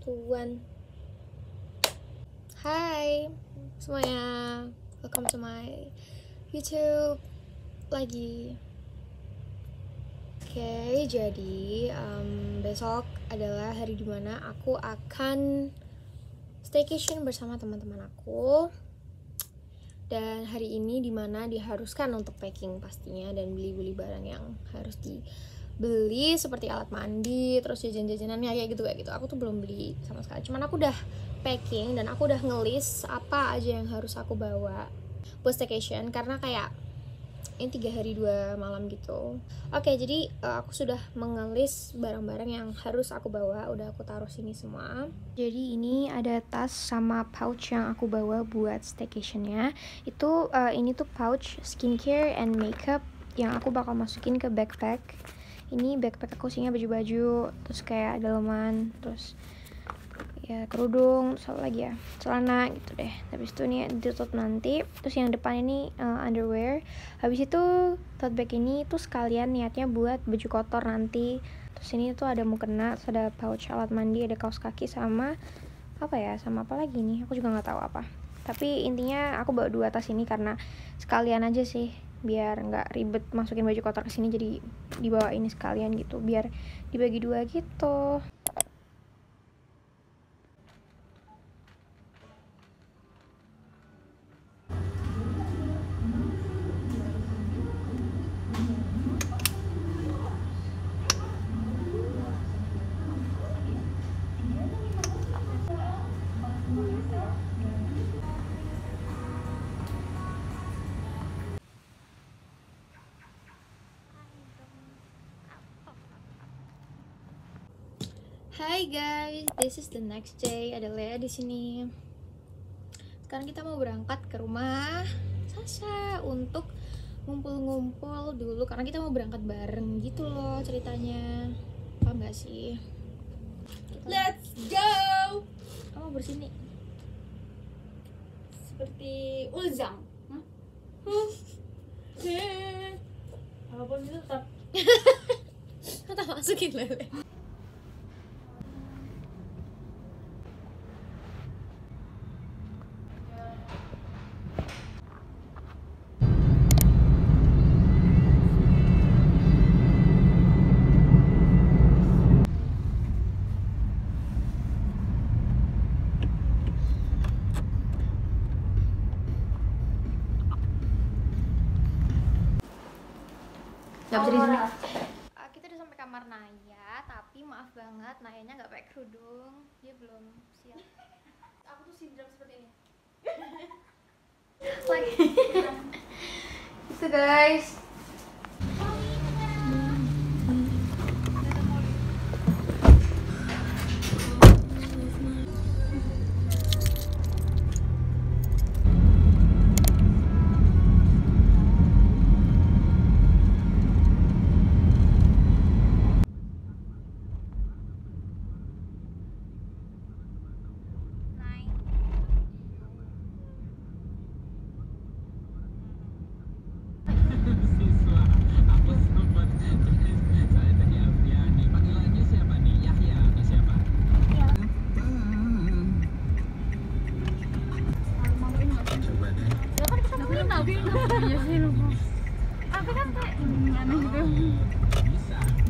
Tuan. Hai semuanya. Welcome to my YouTube. Lagi Oke jadi um, Besok adalah hari di mana aku akan Staycation bersama teman-teman aku. Dan hari ini di mana diharuskan untuk packing pastinya Dan beli-beli barang yang harus di beli seperti alat mandi terus jajan-jajanannya kayak gitu kayak gitu. Aku tuh belum beli sama sekali. Cuman aku udah packing dan aku udah ngelis apa aja yang harus aku bawa buat staycation. Karena kayak ini tiga hari dua malam gitu. Oke jadi uh, aku sudah mengelis barang-barang yang harus aku bawa. Udah aku taruh sini semua. Jadi ini ada tas sama pouch yang aku bawa buat staycationnya. Itu uh, ini tuh pouch skincare and makeup yang aku bakal masukin ke backpack. Ini backpack aku isinya baju-baju terus kayak daleman terus ya kerudung soal lagi ya celana gitu deh. Habis itu nih ditutup nanti. Terus yang depan ini uh, underwear. Habis itu tote bag ini tuh sekalian niatnya buat baju kotor nanti. Terus ini tuh ada mukena terus ada pouch alat mandi ada kaos kaki sama apa ya sama apa lagi nih? Aku juga nggak tahu apa. Tapi intinya aku bawa dua tas ini karena sekalian aja sih biar nggak ribet masukin baju kotor ke sini jadi dibawa ini sekalian gitu biar dibagi dua gitu Hai guys, this is the next day. Ada Lea di sini. Sekarang kita mau berangkat ke rumah Sasha untuk ngumpul-ngumpul dulu karena kita mau berangkat bareng gitu loh ceritanya. Paham gak sih? Let's go. Kamu bersini. Seperti Ulzam. Hah? Heh. Apa pun itu tetap Kita masukin lele. Gak bisa di sini. Ah, kita udah sampai kamar Naya, tapi maaf banget Nayanya nggak pakai kerudung, dia belum siap. aku tuh sindrom seperti ini. Like, itu guys. Bisa Salam.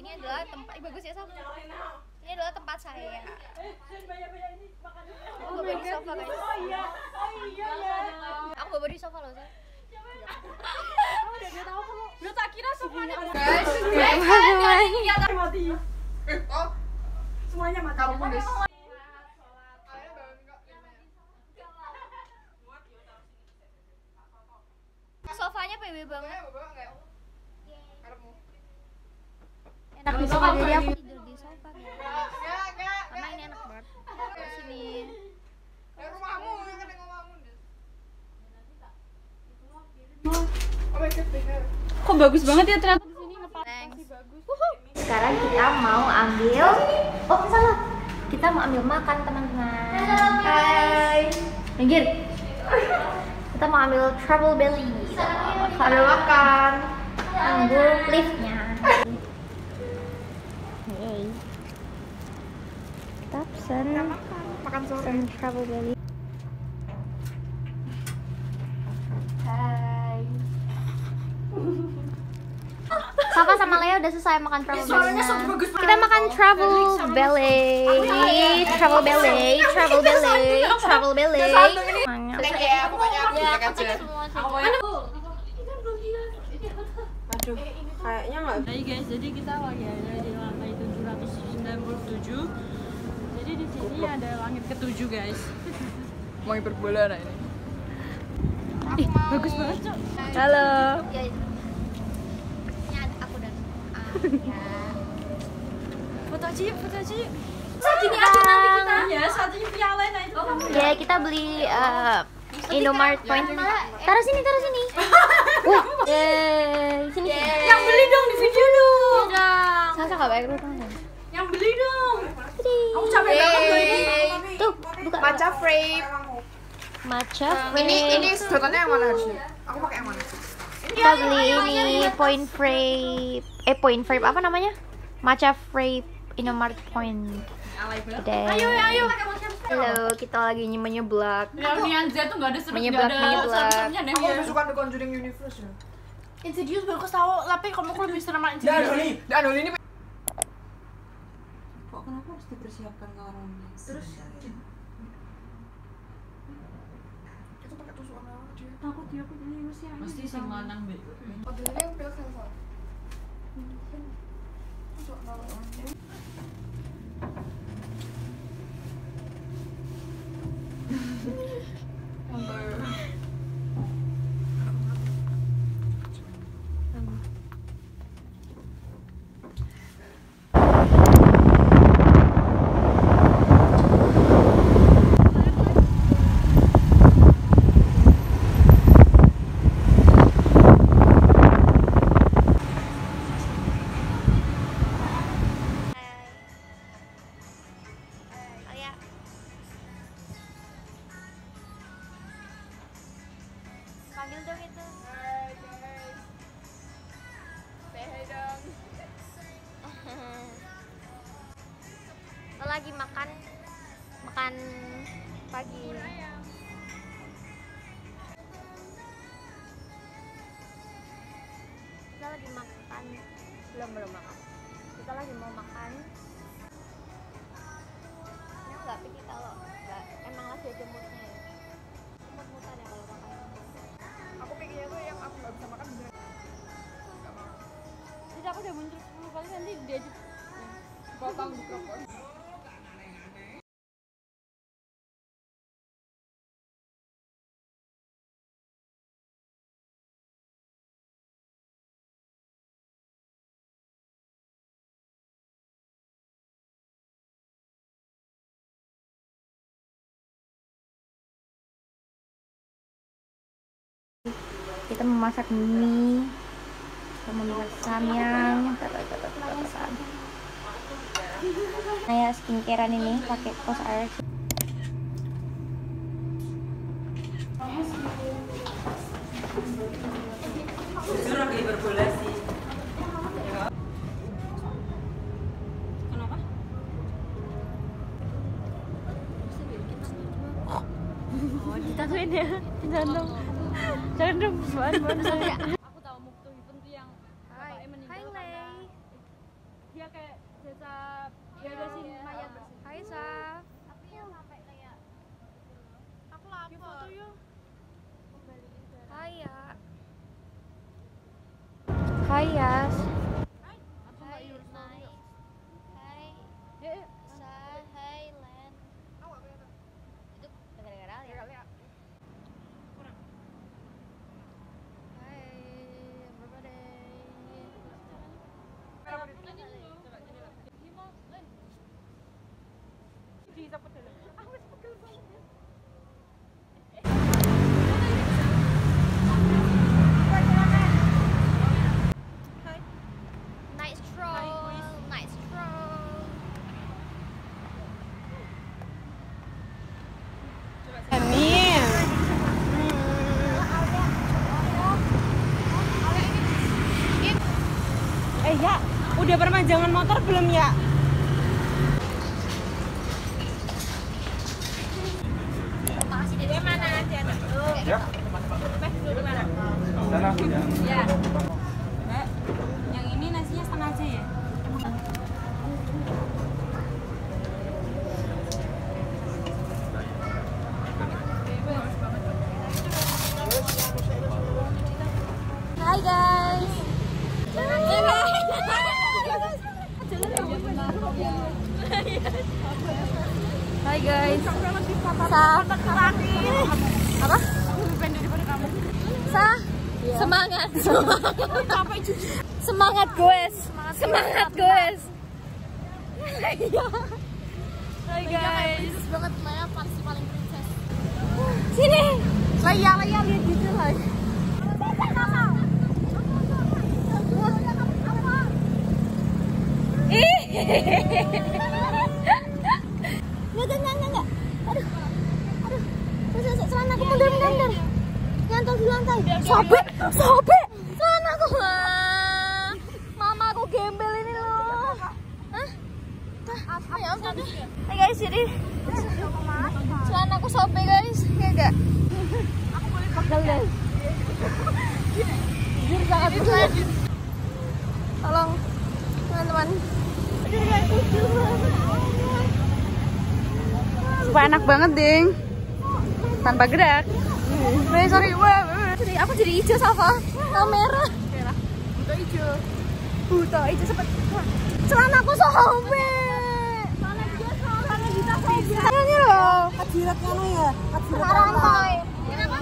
ini adalah tempat Ih, bagus ya Safa. Ini adalah tempat saya. Aku bobo di sofa guys. Aku bobo di sofa loh. Sa. Lu tak kira sofanya mati. Semuanya mati. Kamu Sofanya PW banget. Enak di sofa jadi aku tidur di sofa. Karena ini enak banget. Di sini. Kok bagus banget ya ternyata? Di sini ngepas. Thanks. Sekarang kita mau ambil Oh salah Kita mau ambil makan teman-teman. Hai Minggir. Kita mau ambil trouble belly. Ambil makan. Tunggu liftnya Kita pesen Makan sore. Trouble belly Hai. Safa sama Lea udah selesai makan travel belly Kita makan travel belly, travel belly, travel belly, travel belly. pokoknya aku sih. Aduh, kayaknya nggak. Hai guys, jadi kita lagi ada di lantai 797. Sini ada langit ketujuh guys. Mau hiperbola nah ini. Bagus banget cok. Halo. Ya, ini ada aku dan. Foto aja yuk, foto aja yuk. Gini aja nanti kita. Ya, satunya piala nah itu. Ya kita beli uh, Indomart Point. Taruh sini, taruh sini. Wah, yeay, sini. Yang beli dong di video dong. Sasa gak baik lu tonton. Yang beli dong. Aku capek banget loh ini. Tuh, buka. Maca frame. Matcha Ini frame. ini sedotannya yang mana harusnya? Aku pakai yang mana? kita beli ini point frame eh point frame apa namanya matcha frame Indomart Point Gede. Ayo, ayo. halo kita lagi menyeblak Yang Rian Z tuh gak ada seru, Menyeblak, ada menyeblak. Aku lebih suka The Conjuring Universe ya. Insidious baru tahu, tapi kamu kok lebih serem sama Dan Insidious. Oli, dan Oli ini kenapa harus dipersiapkan ke orang lain? Terus itu pakai tusukan apa dia? Takut dia aku ini masih aja. mesti sing lanang mbek. Modelnya yang pil sensor. Alia pagi. Kita lagi makan. Belum belum makan. Kita lagi mau makan. Ini nggak pikir kalau nggak emang lagi ada moodnya ya. Mood-moodan ya kalau makan. Aku pikirnya tuh yang aku nggak bisa makan beneran. Jadi aku udah muncul 10 kali nanti dia aja. Potong di kita memasak mie kita memasak samyang nah ya skincarean ini pakai kos air Suruh beli berbola. Kenapa? Oh, kita tuh ini, ya, jantung jangan dong bahan bahan aku tahu Muktu Hiven tuh yang bapaknya meninggal Hai, karena Lei. dia kayak jasa ya udah sih mayat Hai Saf. tapi yang sampai kayak Aku ya foto yuk Hai ya. Hai Yas. aku nggak yur Hai. Hai. ya ya. Sa, hai Len. Itu gara-gara ya. Hai everybody. Night stroll. Night stroll. Eh ya, udah perpanjangan motor belum ya? Ya. Mbak, yang ini nasinya setengah aja ya? Hai guys. Hai guys. Sa. Apa? Sa. Semangat. Semangat. Semangat guys. Semangat guys. Hai guys. banget Maya pasti paling princess. Sini. Laya, laya lihat gitu lah. Ih. Enggak, enggak, enggak, enggak. Aduh. Aduh. Terus, terus, celana aku mundur, mundur. Nyantol di lantai. Sobek, sobek. Celana aku. Mama aku gembel ini loh. Hah? Apa ya? Guys, jadi celana aku sobek guys. Ya enggak? Aku boleh pakai deh. Jujur sangat berat. Tolong teman-teman. Supaya enak banget, Ding. Tanpa gerak. Weh, sorry, weh, weh. Jadi aku jadi hijau Safa, kamera. Buta hijau. Buta hijau sepet. Celana aku sobek. Celana dia celana kita sobek. Celananya loh. Hadirat kamu ya? Rantai. Kenapa?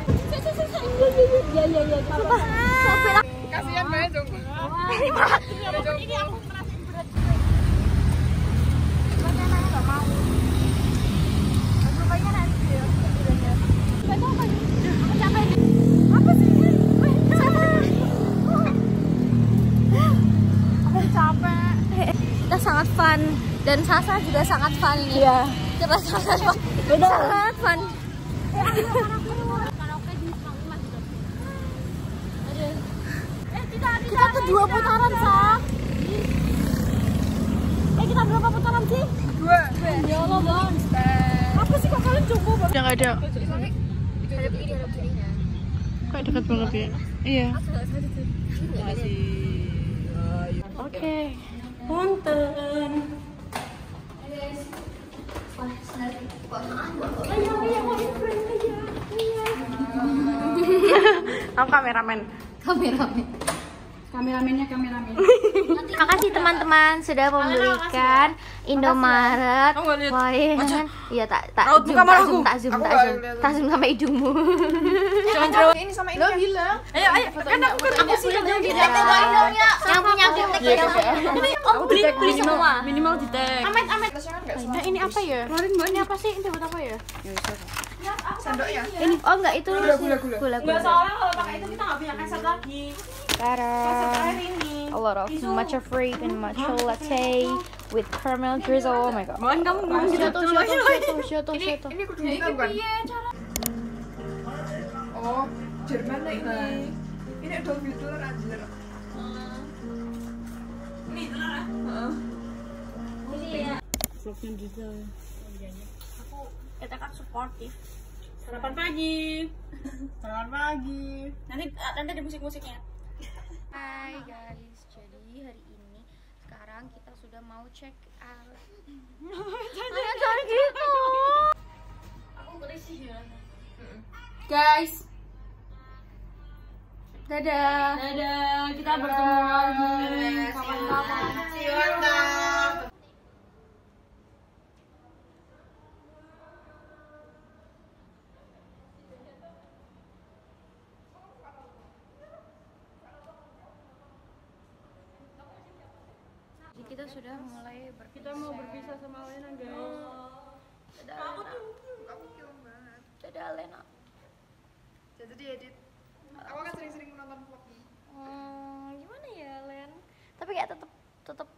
Iya, iya, iya. Sumpah, sobek lah. Kasihan banget dong. Ini aku ngerasain berat. Makanya anaknya nggak mau. Aku pengen nanti ya. Nggak tahu apa nih. Aku capek nih. Apa sih? Weh, sama. Aku capek. Kita sangat fun dan Sasa juga sangat fun ini. Iya. Coba Sasa fun. Sangat fun. Kita tuh dua putaran, Sa. Eh, kita berapa putaran sih? Dua. Ya Allah, Bang. Apa sih kok kalian cukup? Udah nggak ada. Kok dekat banget ya? Iya. Oke. Punten. Aku kameramen. Kameramen. Kameramennya kameramen. Makasih teman-teman sudah membelikan Indomaret. Nggak lihat? Wah, iya tak tak Raut zoom, tak zoom, aku. tak zoom, Aku tak zoom, tak zoom sampai hidungmu. Ini sama ini. Lo hilang. Ayo, ayo. Kan aku kan aku sih yang Yang punya gunting ya. Aku beli beli semua. Minimal di tag. Amet, amet. Nah, ini apa ya? Keluarin mbak, ini apa sih? Ini buat apa ya? Sendoknya. Ini oh enggak itu Gula, gula, gula. gula, Enggak gula. soalnya kalau pakai itu kita nggak punya kaset lagi. Ini. A lot of matcha freak and matcha latte with caramel drizzle. Oh my god. Mohon kamu ngomong gitu. Shoto, shoto, shoto, shoto, shoto. Ini kudu buka bukan? Oh, Jerman lah ini. Ini Hitler anjir. Ini Hitler ah. Heeh. vlognya gitu aku kita kan supportif Sarapan pagi. Sarapan pagi. Nanti nanti ada musik-musiknya. Hai guys, jadi hari ini sekarang kita sudah mau check out. Jangan gitu. Aku berisih ya. Guys. Dadah. Dadah, kita bertemu lagi kapan-kapan. Jadi mulai berpisah. Kita mau berpisah sama Lena, guys. Dadah, Lena. Dadah, Lena. Jadi diedit. Aku kan sering-sering menonton vlog nih. Hmm, gimana ya, Len? Tapi kayak tetep tetep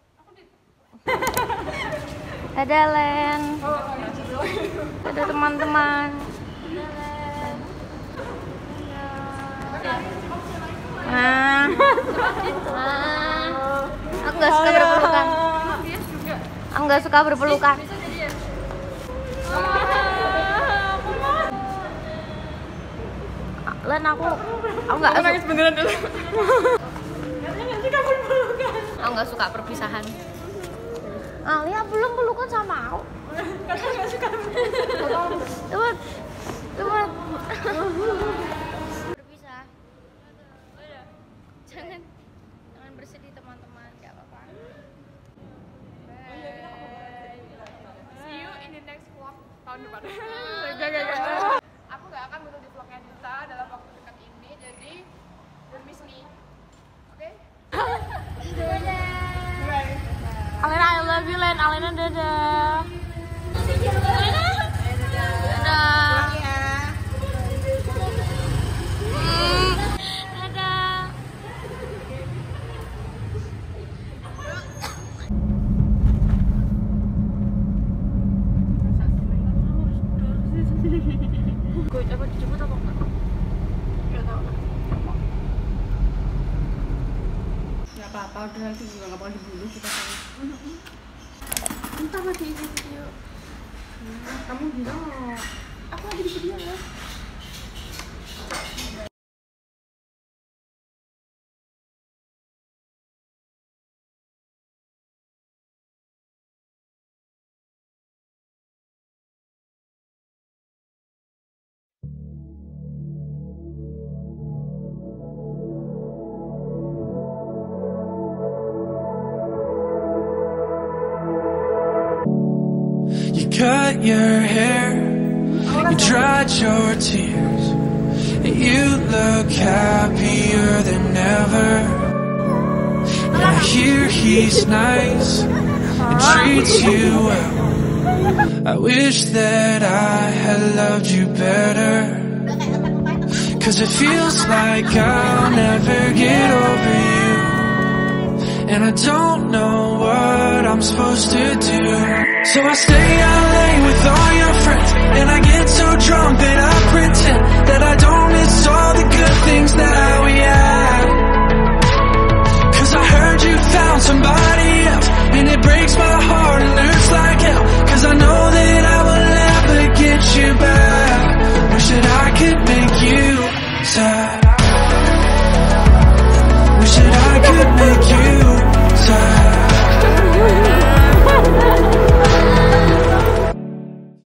Dadah, Len. Dadah, teman-teman. Dadah, Len. Nah. Nah. Aku nggak suka berpelukan. Aku nggak suka berpelukan. Len aku aku nggak suka beneran dulu. aku nggak suka perpisahan. Alia belum pelukan sama aku. Coba, coba. Berpisah. Jangan, jangan bersedih teman-teman, nggak apa-apa. See you in the next vlog tahun depan. Gak, gak, gak. Aku nggak akan muncul di vlognya Dita dalam waktu dekat ini, jadi miss me. Oke? Alena, I love you, Len. Alena. Dadah. Apa-apa, udah your hair, you dried your tears, and you look happier than ever. And I hear he's nice and treats you well. I wish that I had loved you better. Cause it feels like I'll never get over you. And I don't know what I'm supposed to do So I stay out late with all your friends And I get so drunk that I pretend That I don't miss all the good things that we had Cause I heard you found somebody else And it breaks my heart and hurts like hell